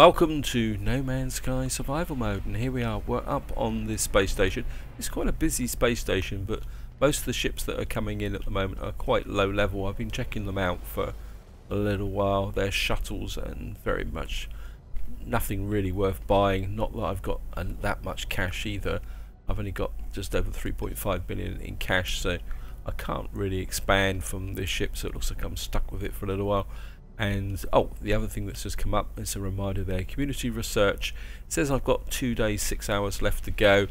Welcome to No Man's Sky Survival Mode and here we are, we're up on this space station. It's quite a busy space station but most of the ships that are coming in at the moment are quite low level. I've been checking them out for a little while. They're shuttles and very much nothing really worth buying. Not that I've got that much cash either. I've only got just over 3.5 billion in cash so I can't really expand from this ship so it looks like I'm stuck with it for a little while and oh the other thing that's just come up is a reminder there. Community research it says I've got two days six hours left to go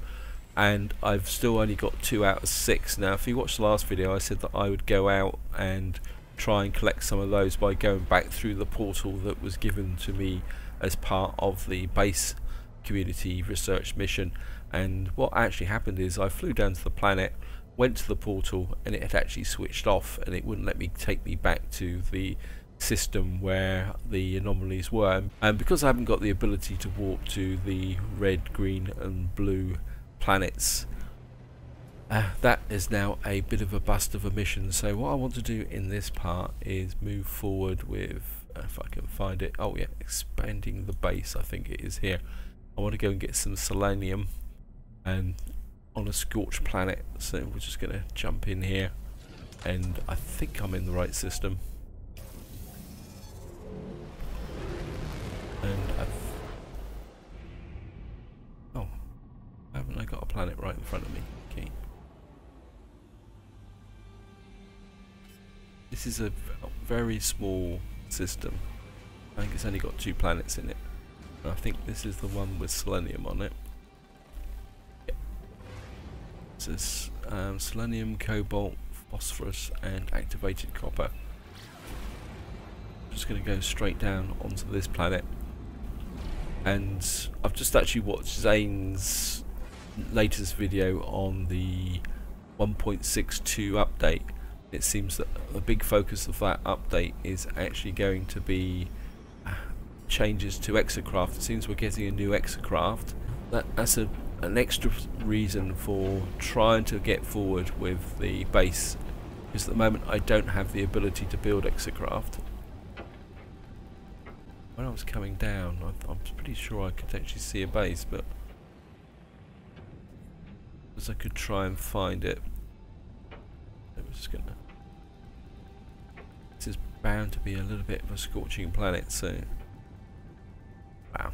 and I've still only got two out of six. Now if you watched the last video I said that I would go out and try and collect some of those by going back through the portal that was given to me as part of the base community research mission. And what actually happened is I flew down to the planet went to the portal and it had actually switched off and it wouldn't let me take me back to the system where the anomalies were. And because I haven't got the ability to warp to the red, green and blue planets uh, that is now a bit of a bust of a mission. So what I want to do in this part is move forward with uh, if I can find it. Oh yeah expanding the base I think it is here. I want to go and get some solanium and on a scorched planet. So we're just gonna jump in here and I think I'm in the right system a very small system. I think it's only got two planets in it. I think this is the one with solanium on it. Yep. Says um, solanium, cobalt, phosphorus and activated copper. I'm just going to go straight down onto this planet. And I've just actually watched Xaine's latest video on the 1.62 update it seems that the big focus of that update is actually going to be uh, changes to exocraft it seems we're getting a new exocraft that, that's a, an extra reason for trying to get forward with the base because at the moment I don't have the ability to build exocraft when I was coming down, I, am pretty sure I could actually see a base, but as I could try and find it. I was just gonna. This is bound to be a little bit of a scorching planet, so wow.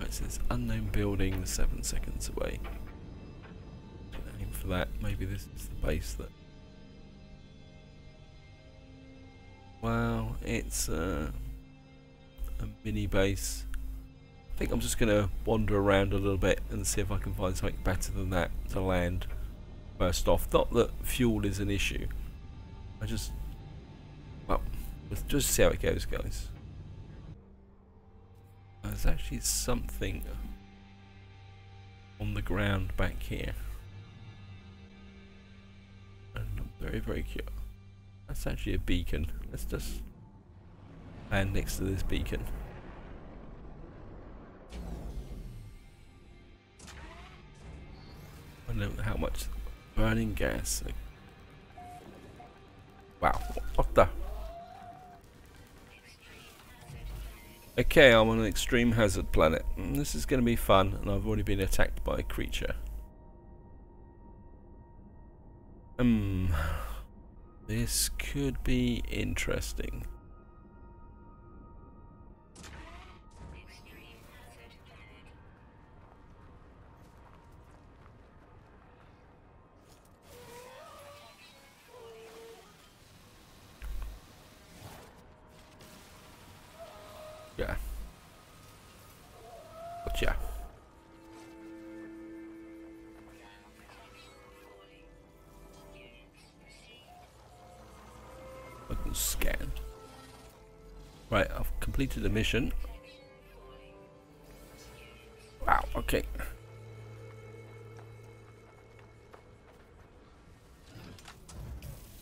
It says unknown building, seven seconds away. Aim for that. Maybe this is the base that Well, it's uh, a mini base. I think I'm just going to wander around a little bit and see if I can find something better than that to land first off. Not that fuel is an issue. I just... Well, let's just see how it goes, guys. There's actually something on the ground back here. And I'm very, very curious. That's actually a beacon. Let's just land next to this beacon. I don't know how much burning gas. Wow, what the? Okay, I'm on an extreme hazard planet. This is going to be fun, and I've already been attacked by a creature. Hmm. This could be interesting. Completed the mission. Wow, okay.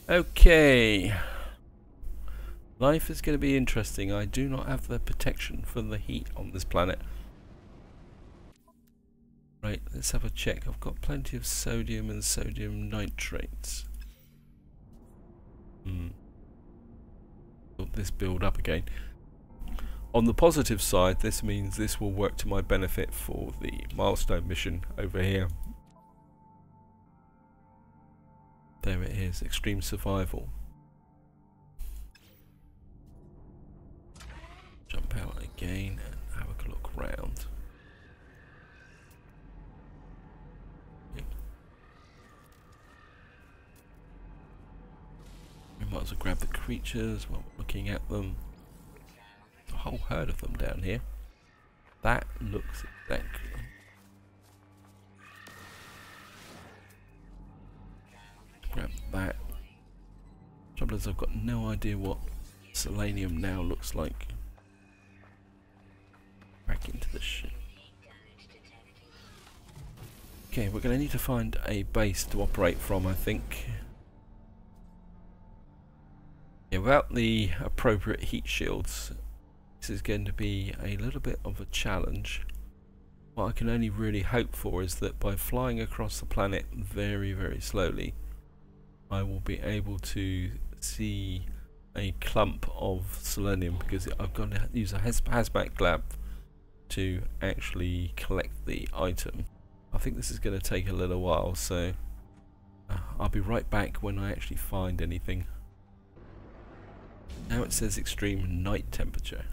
Okay. Life is going to be interesting. I do not have the protection from the heat on this planet. Right, let's have a check. I've got plenty of sodium and sodium nitrates. Hmm. this build up again. On the positive side, this means this will work to my benefit for the milestone mission over here. There it is, extreme survival. Jump out again and have a look around. We might as well grab the creatures while looking at them whole herd of them down here. That looks exactly... Grab that. Trouble is I've got no idea what Solanium now looks like. Back into the ship. Okay, we're going to need to find a base to operate from, I think. Yeah, without the appropriate heat shields, this is going to be a little bit of a challenge. What I can only really hope for is that by flying across the planet very, very slowly, I will be able to see a clump of solanium because I've got to use a hazmat glove to actually collect the item. I think this is going to take a little while, so uh, I'll be right back when I actually find anything. Now it says extreme night temperature.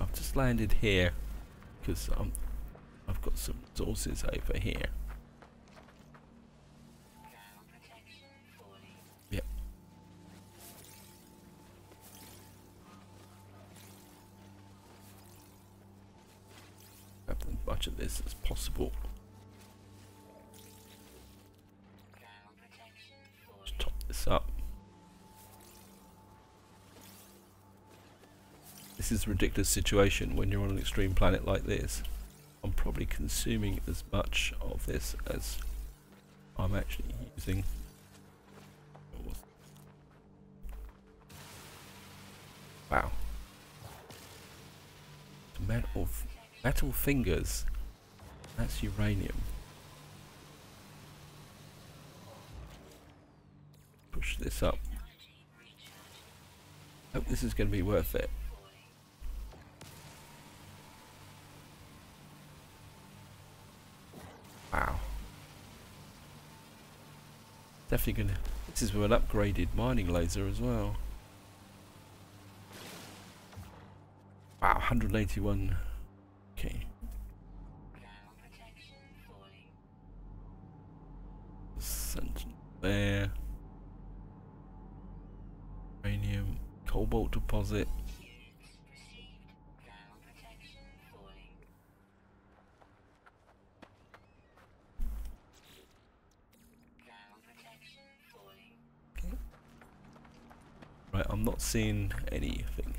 I've just landed here because I'm um, I've got some resources over here. Is a ridiculous situation when you're on an extreme planet like this. I'm probably consuming as much of this as I'm actually using. Wow. Metal, metal fingers. That's uranium. Push this up. Hope this is going to be worth it. Definitely gonna. This is with an upgraded mining laser as well. Wow, 181. Okay. There. Uranium, cobalt deposit. I'm seeing anything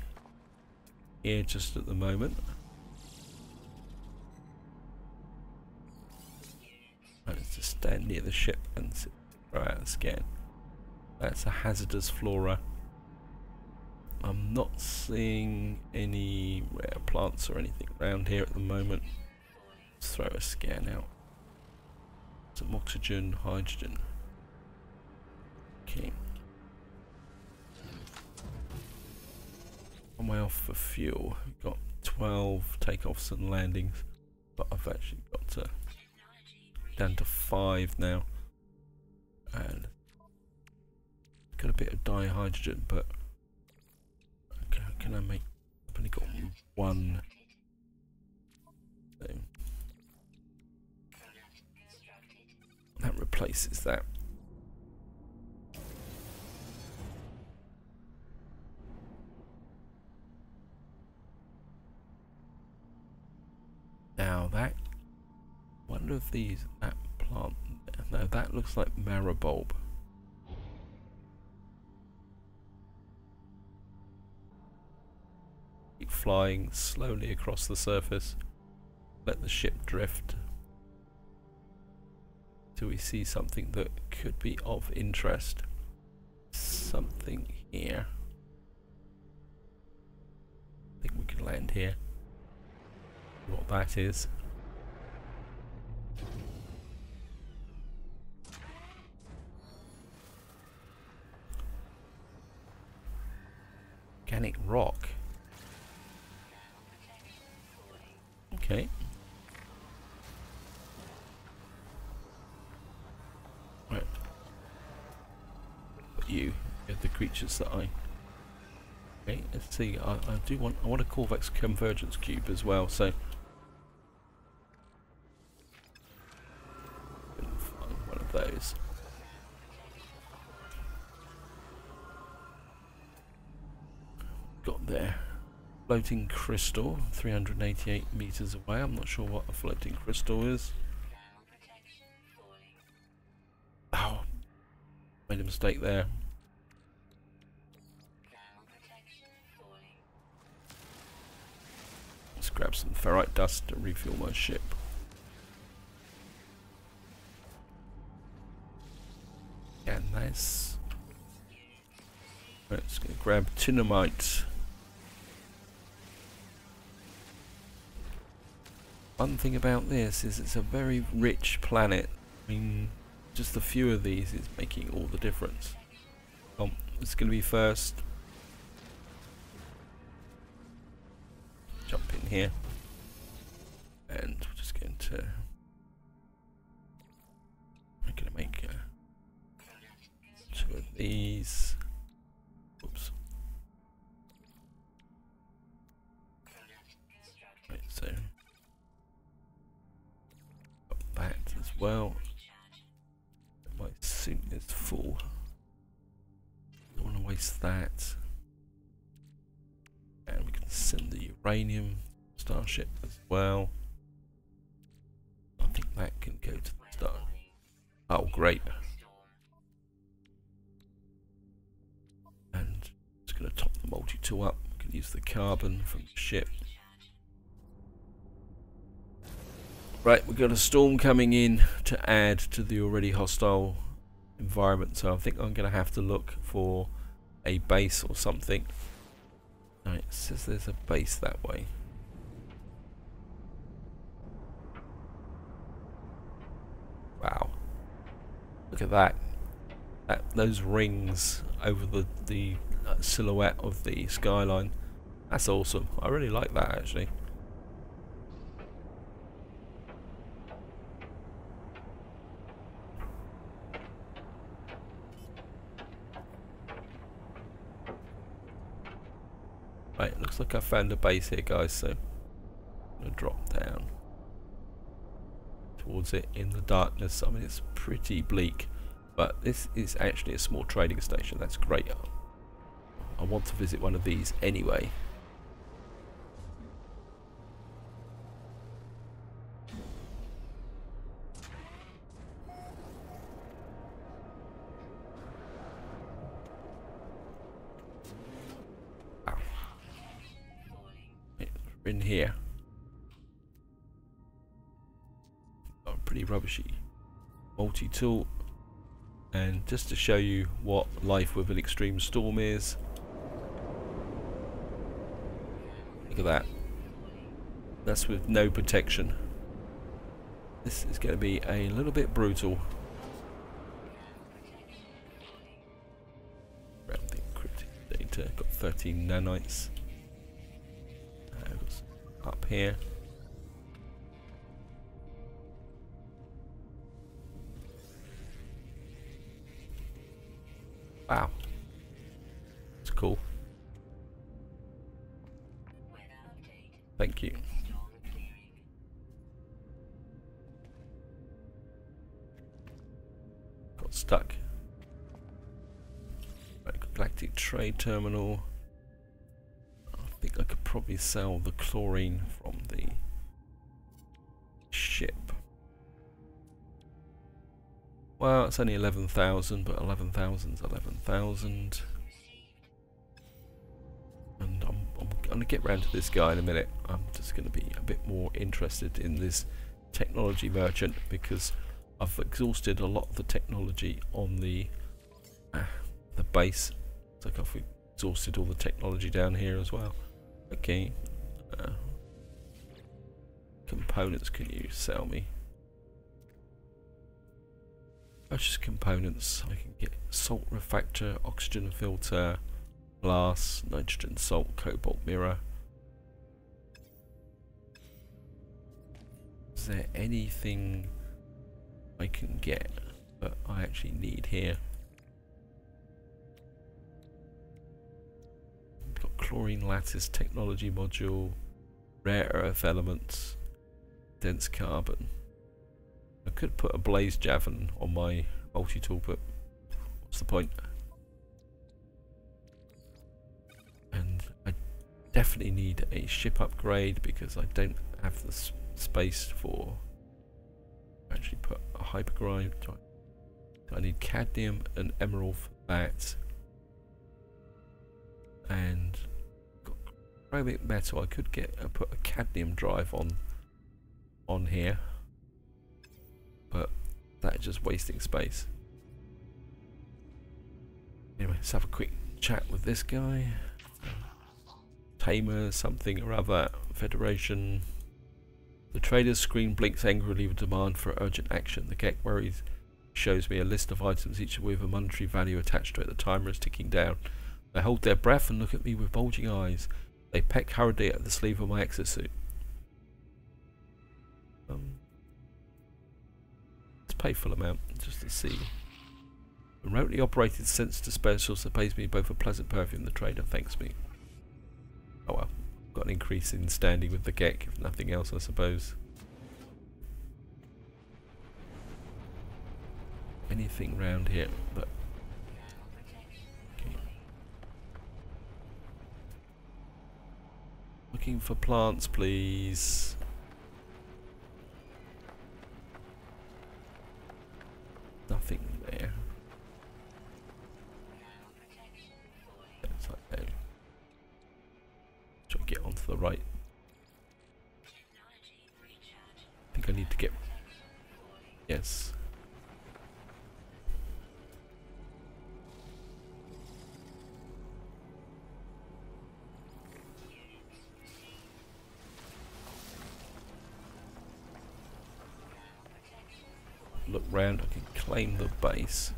here just at the moment. Let's just stand near the ship and throw out a scan. That's a hazardous flora. I'm not seeing any rare plants or anything around here at the moment. Let's throw a scan out. Some oxygen, hydrogen. Okay. My off for fuel. Got 12 takeoffs and landings, but I've actually got to down to five now, and got a bit of dihydrogen, but can, can I make? I've only got one. That replaces that. Now that one of these that plant now that looks like marrow bulb. Keep flying slowly across the surface. Let the ship drift till we see something that could be of interest. Something here. I think we can land here what that is. Organic rock. Okay. Right. But you, you're the creatures that I. Okay, let's see. I, I do want. I want a Corvex convergence cube as well. So. Floating crystal, 388 meters away. I'm not sure what a floating crystal is. Oh, made a mistake there. Let's grab some ferrite dust to refuel my ship. Yeah, nice. Let's grab tinomite. One thing about this is it's a very rich planet. I mean, just a few of these is making all the difference. Um, it's going to be first. Jump in here. And we're just going to... I'm going to make uh, two of these. Well. My suit is full. Don't want to waste that. And we can send the uranium starship as well. I think that can go to the star. Oh, great. And just going to top the multi-tool up. We can use the carbon from the ship. Right, we've got a storm coming in to add to the already hostile environment, so I think I'm going to have to look for a base or something. Right, it says there's a base that way. Wow. Look at that. that those rings over the, the silhouette of the skyline. That's awesome. I really like that actually. Right, looks like I found a base here, guys, so I'm going to drop down towards it in the darkness. I mean, it's pretty bleak, but this is actually a small trading station. That's great. I want to visit one of these anyway. In here. Oh, pretty rubbishy. Multi-tool and just to show you what life with an extreme storm is. Look at that. That's with no protection. This is going to be a little bit brutal. Data. Got 13 nanites here. Wow. It's cool. Thank you. Got stuck. Galactic Trade Terminal I think I could probably sell the chlorine Well, it's only 11,000, but 11,000 is 11,000. And I'm, I'm going to get round to this guy in a minute. I'm just going to be a bit more interested in this technology merchant because I've exhausted a lot of the technology on the uh, the base. It's like I've exhausted all the technology down here as well. Okay. Uh, components can you sell me? Purchase components. I can get salt refractor, oxygen filter, glass, nitrogen salt, cobalt mirror. Is there anything I can get that I actually need here? Got chlorine lattice technology module, rare earth elements, dense carbon. I could put a blaze javelin on my multi-tool, but what's the point? And I definitely need a ship upgrade because I don't have the space for actually put a hyperdrive. I need cadmium and emerald for that. And chromic metal. I could get uh, put a cadmium drive on on here, but that's just wasting space. Anyway, let's have a quick chat with this guy. Tamer, something or other, Federation. The trader's screen blinks angrily with demand for urgent action. The Gek worries shows me a list of items, each with a monetary value attached to it. The timer is ticking down. They hold their breath and look at me with bulging eyes. They peck hurriedly at the sleeve of my exosuit. Pay full amount just to see. Remotely operated sense dispersal that pays me both a pleasant perfume. The trader thanks me. Oh well, got an increase in standing with the Gek, if nothing else, I suppose. Anything round here, but Looking for plants, please. Nothing there. That's like get onto the right. I think I need to get... Yes. Look round, I can claim the base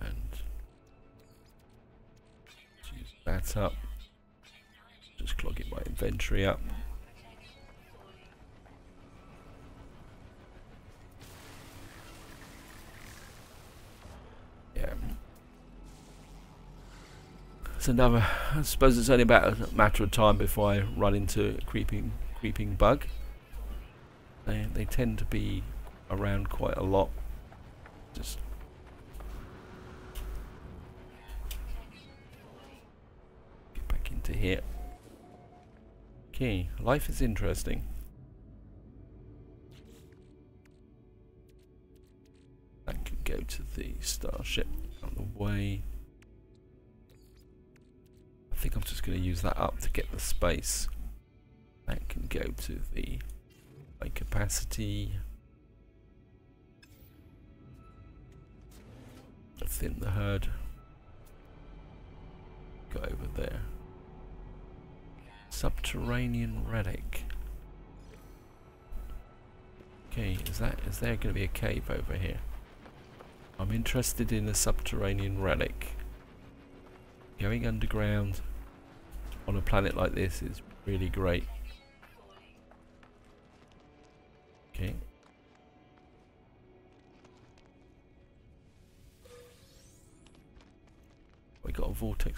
and use that up. Just clogging my inventory up. Yeah. It's another, I suppose it's only about a matter of time before I run into a creeping, creeping bug. They, they tend to be around quite a lot. Just get back into here. Okay, life is interesting. That could go to the starship on the way. I think I'm just going to use that up to get the space. That can go to the high capacity. Thin the herd. Go over there. Subterranean relic. Okay, is that is there going to be a cave over here? I'm interested in a subterranean relic. Going underground on a planet like this is really great.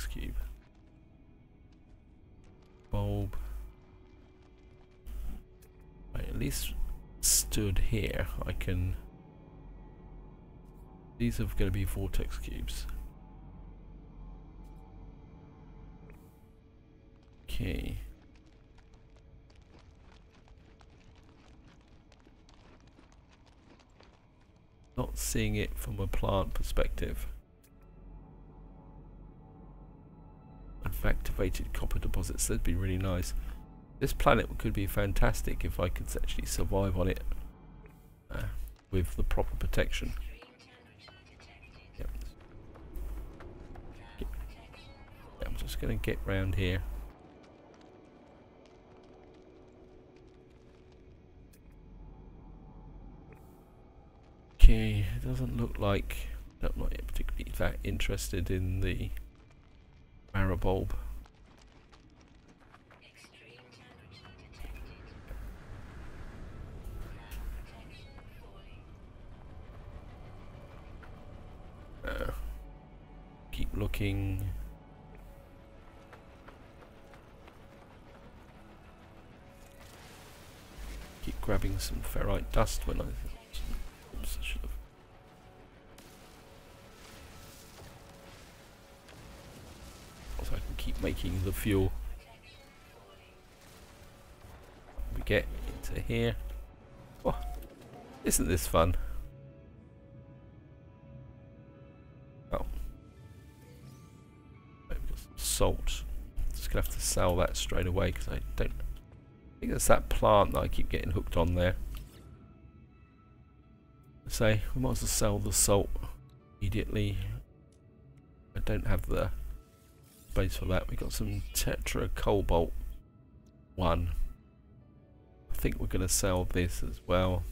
Cube. Bulb. Right, at least stood here. I can. These are going to be vortex cubes. Okay. Not seeing it from a plant perspective. Activated copper deposits. That'd be really nice. This planet could be fantastic if I could actually survive on it uh, with the proper protection. Yep. Yep. I'm just going to get round here. Okay, it doesn't look like I'm not particularly that interested in the Marrow Bulb. Uh, keep looking. Keep grabbing some ferrite dust when I making the fuel. We get into here. Oh, isn't this fun? Oh. Salt. Just gonna have to sell that straight away because I don't I think it's that plant that I keep getting hooked on there. Say, we might as well sell the salt immediately. I don't have the space for that. We've got some tetra cobalt one. I think we're going to sell this as well.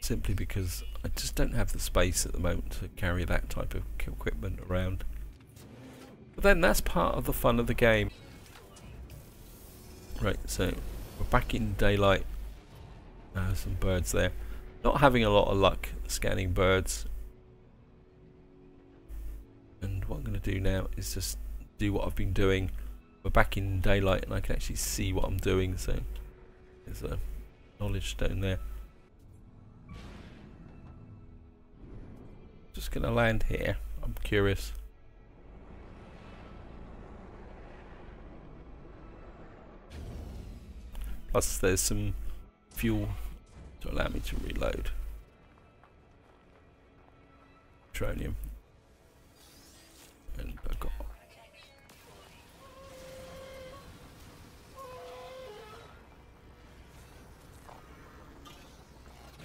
Simply because I just don't have the space at the moment to carry that type of equipment around. But then that's part of the fun of the game. Right, so we're back in daylight. Uh, some birds there. Not having a lot of luck scanning birds. And what I'm going to do now is just do what I've been doing. We're back in daylight and I can actually see what I'm doing. So there's a knowledge stone there. Just going to land here. I'm curious. Plus there's some fuel to allow me to reload. Petroleum. And I got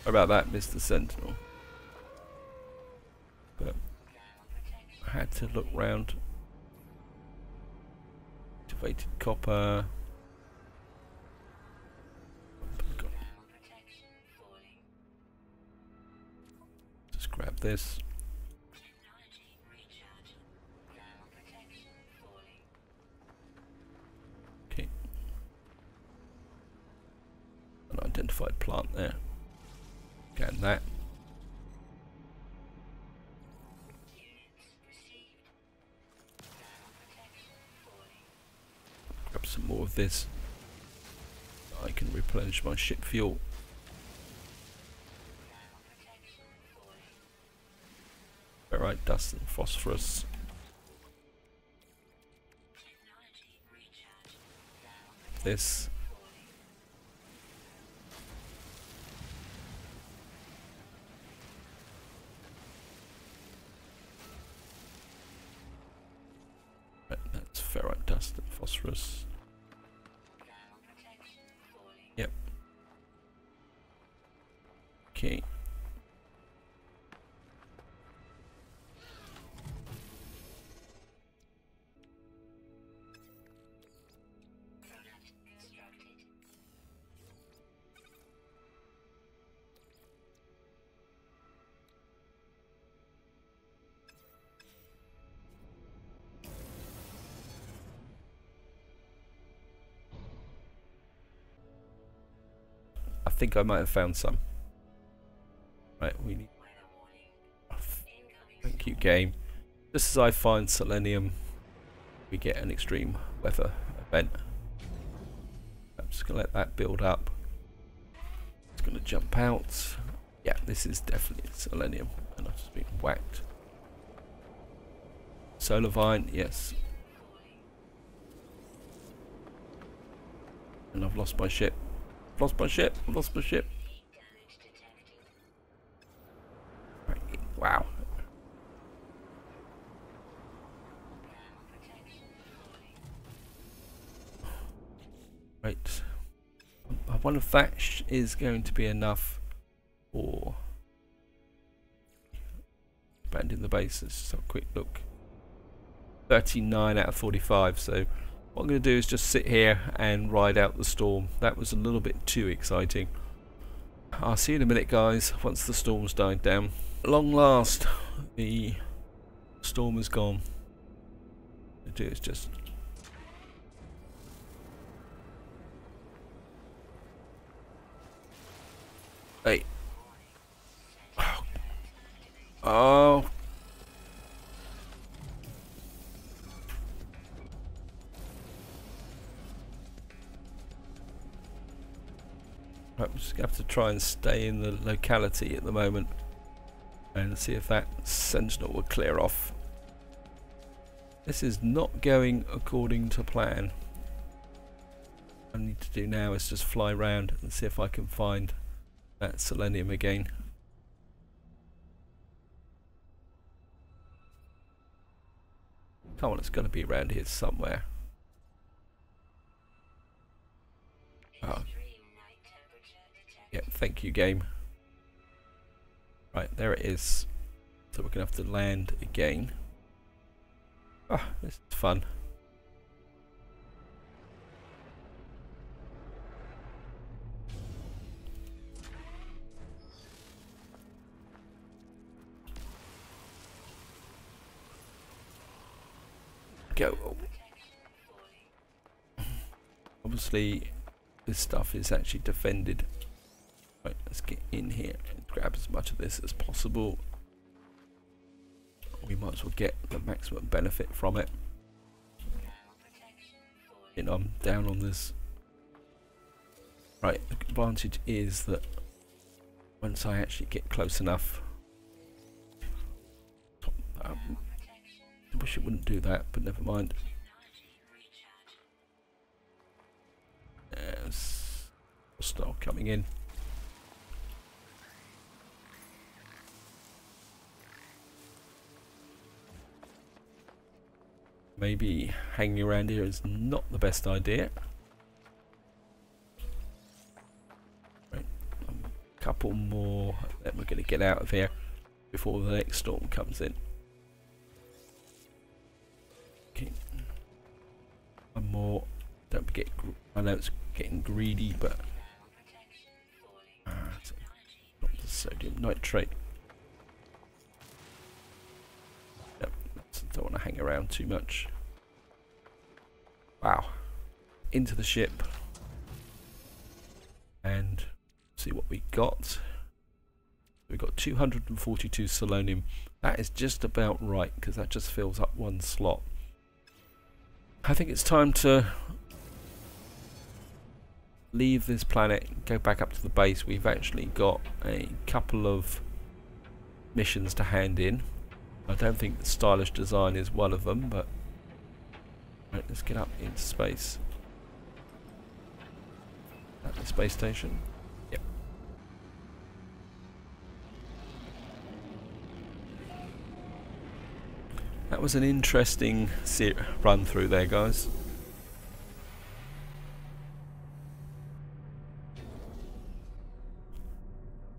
about that, Mr. Sentinel. But I had to look round. Activated copper. Just grab this. An identified plant there. Get that. Grab some more of this. I can replenish my ship fuel. Ferrite dust and phosphorus. This. Think I might have found some. Right, we need... Thank you, game. Just as I find solanium, we get an extreme weather event. I'm just going to let that build up. It's going to jump out. Yeah, this is definitely solanium, and I've just been whacked. Solar vine, yes. And I've lost my ship. Lost my ship. Lost my ship. Wow. Right. I wonder if that is going to be enough for abandon the base. Let's just have a quick look. 39 out of 45, so what I'm going to do is just sit here and ride out the storm. That was a little bit too exciting. I'll see you in a minute guys, once the storm's died down. Long last, the Storm is gone. It is just Hey. Oh. oh. I'm just going to have to try and stay in the locality at the moment and see if that sentinel will clear off. This is not going according to plan. What I need to do now is just fly around and see if I can find that solanium again. Come on, it's got to be around here somewhere. Oh. Thank you game. Right, there it is. So we're going to have to land again. Ah, this is fun. go. Obviously, this stuff is actually defended. Right, let's get in here and grab as much of this as possible. We might as well get the maximum benefit from it. Know, I'm down on this. Right, the advantage is that once I actually get close enough um, I wish it wouldn't do that, but never mind. Yes. Hostile coming in. Maybe hanging around here is not the best idea. Right, a couple more, then we're going to get out of here before the next storm comes in. Okay. One more. Don't get. I know it's getting greedy, but ah, not the sodium nitrate. Yep, don't want to hang around too much. Wow. Into the ship. And see what we got. We've got 242 solanium. That is just about right because that just fills up one slot. I think it's time to leave this planet, go back up to the base. We've actually got a couple of missions to hand in. I don't think stylish design is one of them, but right, let's get up into space. At the space station. Yep. That was an interesting run through there, guys.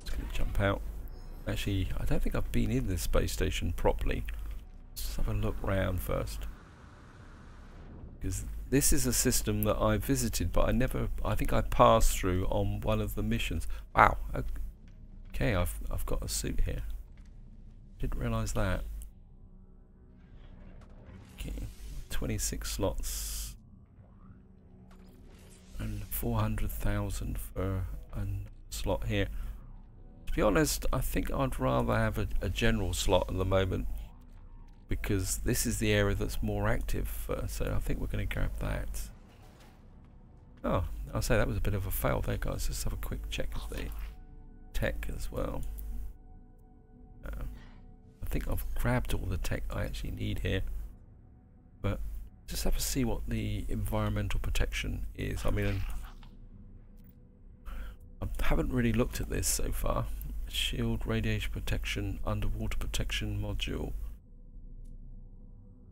Just to jump out. Actually, I don't think I've been in this space station properly. Let's have a look round first. Because this is a system that I visited, but I never, I think I passed through on one of the missions. Wow. Okay, I've, I've got a suit here. Didn't realise that. Okay, 26 slots and 400,000 for a slot here. Be honest, I think I'd rather have a, a, general slot at the moment because this is the area that's more active, uh, so I think we're going to grab that. Oh, I'll say that was a bit of a fail there guys, let's have a quick check of the tech as well. Uh, I think I've grabbed all the tech I actually need here but just have to see what the environmental protection is. I mean, I haven't really looked at this so far. Shield, radiation protection, underwater protection module,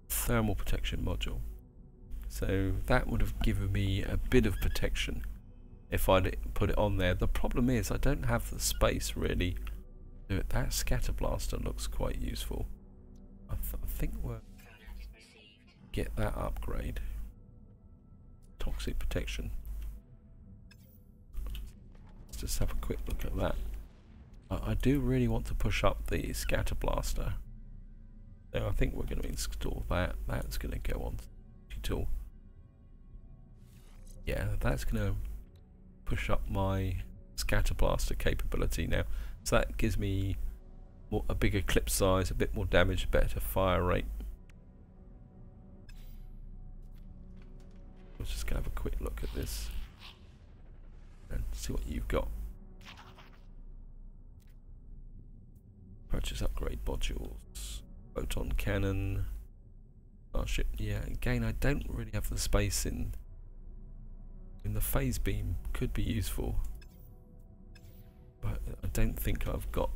thermal protection module. So that would have given me a bit of protection if I'd put it on there. The problem is I don't have the space really. That scatter blaster looks quite useful. I, th I think we'll get that upgrade. Toxic protection. Let's just have a quick look at that. I do really want to push up the scatter blaster. So I think we're going to install that. That's going to go on to tool. Yeah, that's going to push up my scatter blaster capability now. So that gives me more, a bigger clip size, a bit more damage, a better fire rate. Let's just going to have a quick look at this and see what you've got. Purchase upgrade modules. Photon cannon. Starship. Yeah, again, I don't really have the space in in the phase beam. Could be useful. But I don't think I've got...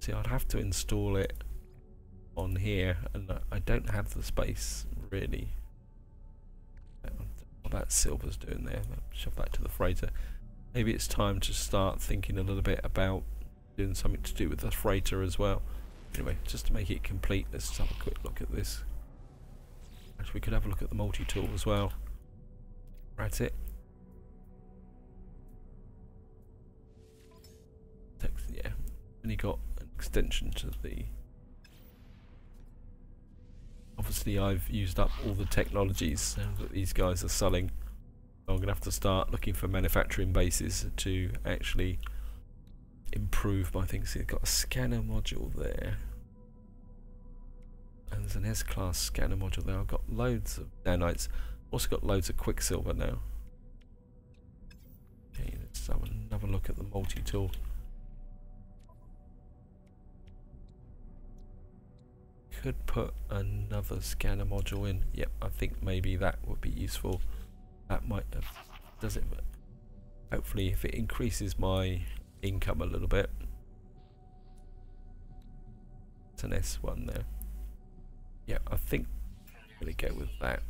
See, I'd have to install it on here, and I don't have the space, really. What that silver's doing there? Shove that to the freighter. Maybe it's time to start thinking a little bit about doing something to do with the freighter as well. Anyway, just to make it complete, let's have a quick look at this. Actually, we could have a look at the multi-tool as well. That's it. Yeah. Only got an extension to the... Obviously, I've used up all the technologies that these guys are selling. So I'm going to have to start looking for manufacturing bases to actually improve my things. I've got a scanner module there. And there's an S-class scanner module there. I've got loads of nanites. Also got loads of quicksilver now. Okay, let's have another look at the multi-tool. Could put another scanner module in. Yep, I think maybe that would be useful. That might have, does it? Hopefully, if it increases my income a little bit. It's an S1 there. Yeah, I think I'm going to go with that.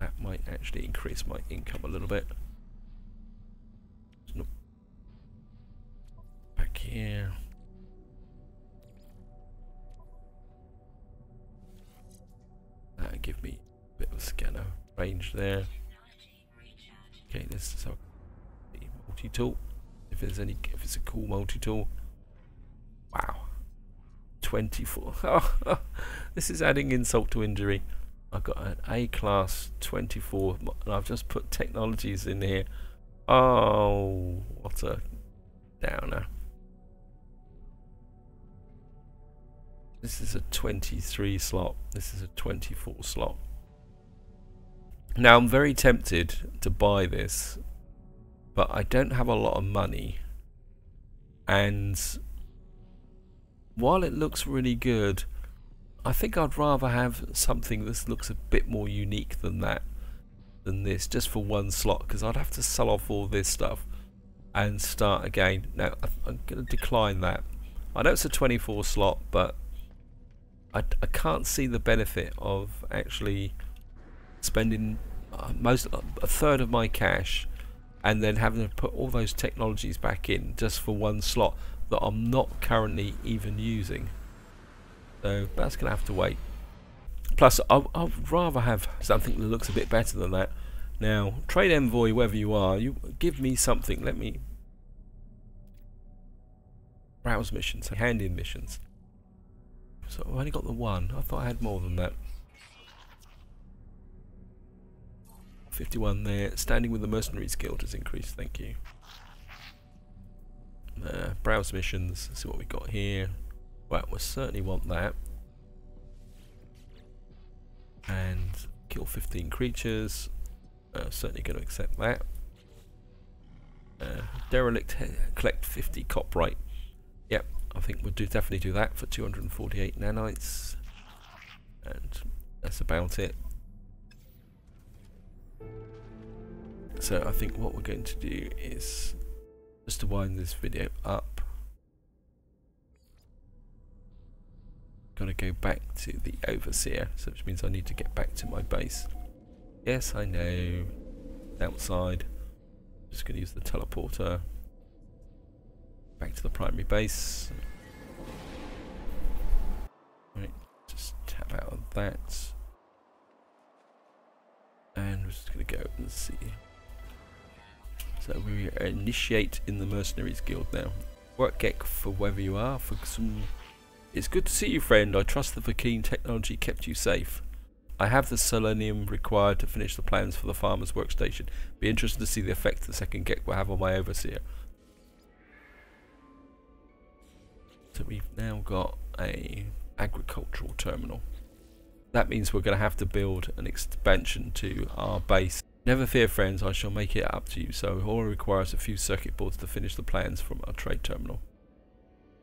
That might actually increase my income a little bit. Back here. That'll give me a bit of scanner range there. Okay, this is our multi-tool if there's any if it's a cool multi-tool? Wow. 24 oh, this is adding insult to injury. I've got an A class 24 and I've just put technologies in here. Oh what a downer. This is a 23 slot. This is a 24 slot. Now I'm very tempted to buy this but I don't have a lot of money. And while it looks really good I think I'd rather have something that looks a bit more unique than that than this just for one slot because I'd have to sell off all this stuff and start again. Now I'm going to decline that. I know it's a 24 slot but I, I can't see the benefit of actually spending uh, most a third of my cash and then having to put all those technologies back in just for one slot that I'm not currently even using. So that's going to have to wait. Plus, I, I'd rather have something that looks a bit better than that. Now, Trade Envoy, wherever you are, you give me something. Let me browse missions, hand in missions. So I've only got the one. I thought I had more than that. 51 there. Standing with the Mercenaries Guild has increased, thank you. Uh, browse missions, see what we got here. Well, we certainly want that. And kill 15 creatures. Uh, certainly going to accept that. Uh, derelict, collect 50 copyright. Yep, I think we'll do definitely do that for 248 nanites. And that's about it. So I think what we're going to do is just to wind this video up. Gotta go back to the overseer, so which means I need to get back to my base. Yes, I know. Outside. Just gonna use the teleporter. Back to the primary base. Right, just tap out of that. And we're just gonna go and see so we initiate in the Mercenaries Guild now. Work Gek for wherever you are for some It's good to see you, friend. I trust the Vy'keen technology kept you safe. I have the solanium required to finish the plans for the farmer's workstation. Be interested to see the effect the second Gek will have on my overseer. So we've now got a agricultural terminal. That means we're going to have to build an expansion to our base. Never fear friends, I shall make it up to you, so all requires a few circuit boards to finish the plans from our trade terminal.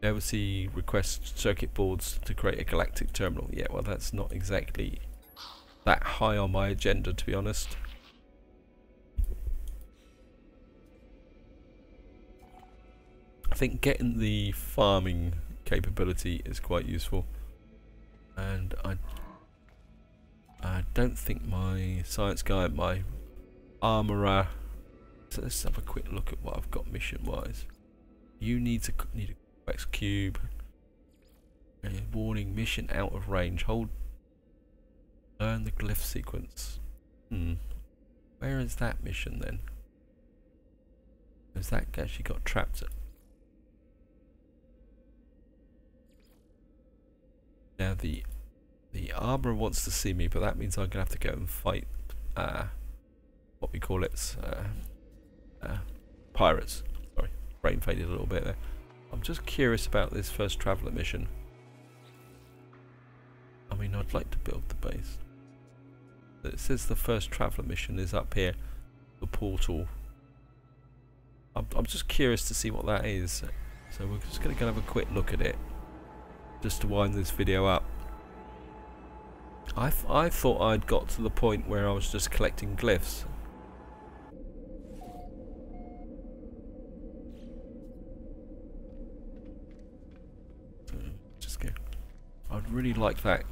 The oversee request circuit boards to create a galactic terminal. Yeah, well that's not exactly that high on my agenda to be honest. I think getting the farming capability is quite useful and I I don't think my science guy, my armorer so let's have a quick look at what I've got mission wise. You need to need a complex cube. A warning mission out of range. Hold learn the glyph sequence. Hmm. Where is that mission then? Has that actually got trapped Now the the armor wants to see me, but that means I'm gonna have to go and fight uh, what we call it, uh, uh, pirates. Sorry, brain faded a little bit there. I'm just curious about this first traveller mission. I mean, I'd like to build the base. It says the first traveller mission is up here, the portal. I'm, I'm just curious to see what that is. So we're just going to go have a quick look at it just to wind this video up. I, th I thought I'd got to the point where I was just collecting glyphs. just go. I'd really like that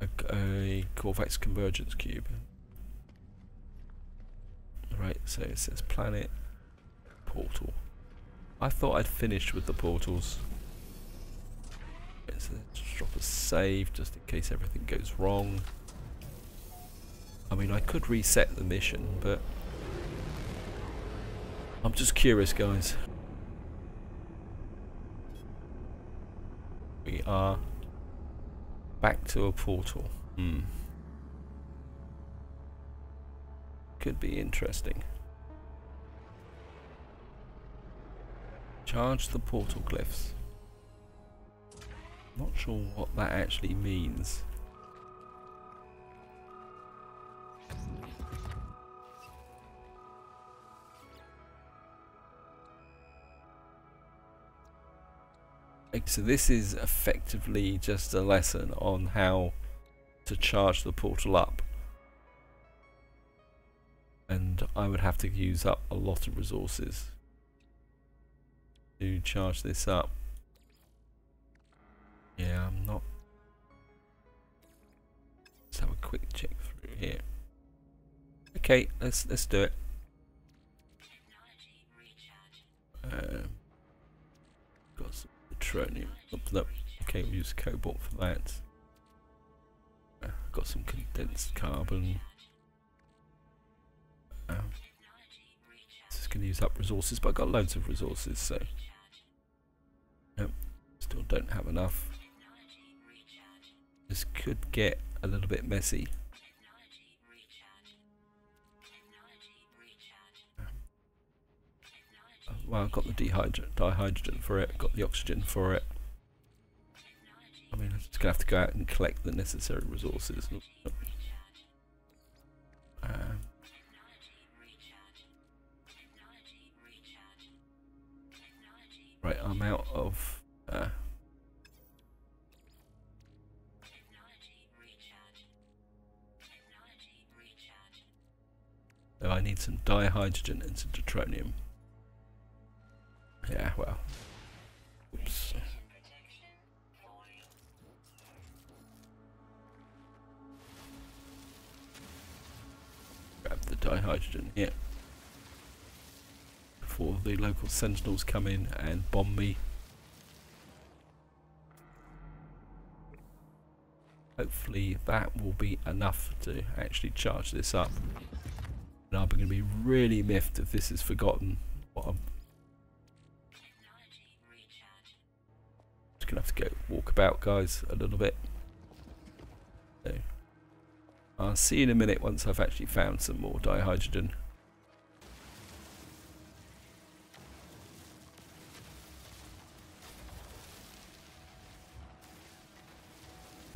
a, a convergence cube. Right, so it says planet portal. I thought I'd finished with the portals. Let's drop a save just in case everything goes wrong. I mean, I could reset the mission, but I'm just curious, guys. We are back to a portal. Hmm. Could be interesting. Charge the portal glyphs. Not sure what that actually means. So this is effectively just a lesson on how to charge the portal up. And I would have to use up a lot of resources to charge this up. Yeah, I'm not. Let's have a quick check through here. Okay, let's let's do it. Um, okay, we use cobalt for that. Uh, got some condensed carbon. This is going to use up resources, but I've got loads of resources, so. Nope, still don't have enough. This could get a little bit messy. Well, I've got the dihydrogen, dihydrogen for it, got the oxygen for it. I mean, I'm just to have to go out and collect the necessary resources. Um, right, I'm out of... Uh, So I need some dihydrogen and some deuterium. Yeah, well. Oops. Grab the dihydrogen here. Before the local sentinels come in and bomb me. Hopefully that will be enough to actually charge this up. I'm going to be really miffed if this is forgotten. What I'm to go walk about, guys, a little bit. So, I'll see you in a minute once I've actually found some more dihydrogen.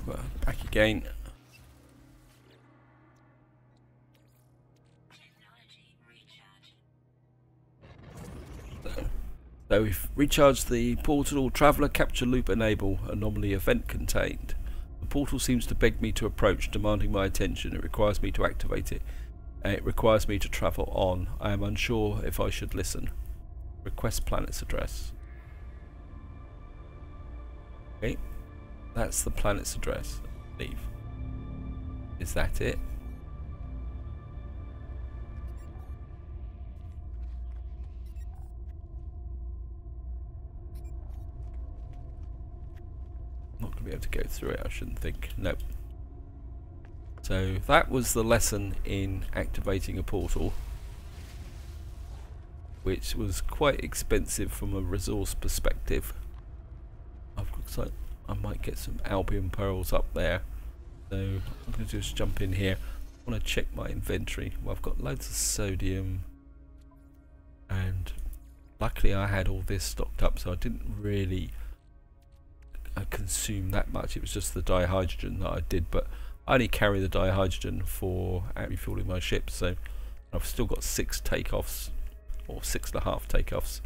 Well, back again. So we've recharged the portal, traveller capture loop enable, anomaly event contained. The portal seems to beg me to approach, demanding my attention. It requires me to activate it. Uh, it requires me to travel on. I am unsure if I should listen. Request planet's address. Okay, that's the planet's address, Leave. Is that it? Go through it, I shouldn't think. Nope. So that was the lesson in activating a portal which was quite expensive from a resource perspective. I've looks like I might get some albumen pearls up there. So I'm going to just jump in here. I want to check my inventory. Well, I've got loads of sodium and luckily I had all this stocked up so I didn't really I consume that much. It was just the dihydrogen that I did, but I only carry the dihydrogen for refueling my ship, so I've still got six takeoffs, or six and a half takeoffs.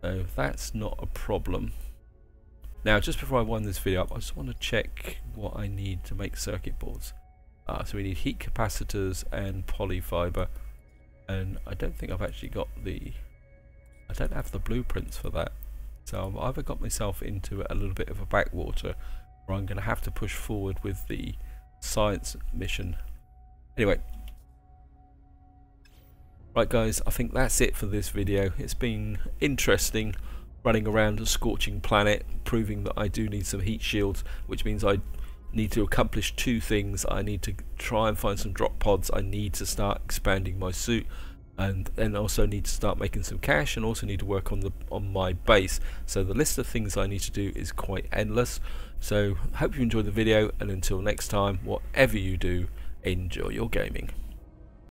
So that's not a problem. Now, just before I wind this video up, I just want to check what I need to make circuit boards. Uh, so we need heat capacitors and polyfiber, and I don't think I've actually got the. I don't have the blueprints for that. So I've either got myself into a little bit of a backwater or I'm going to have to push forward with the science mission. Anyway. Right guys, I think that's it for this video. It's been interesting running around a scorching planet, proving that I do need some heat shields, which means I need to accomplish two things. I need to try and find some drop pods. I need to start expanding my suit and then also need to start making some cash and also need to work on the on my base. So the list of things I need to do is quite endless. So hope you enjoyed the video and until next time whatever you do enjoy your gaming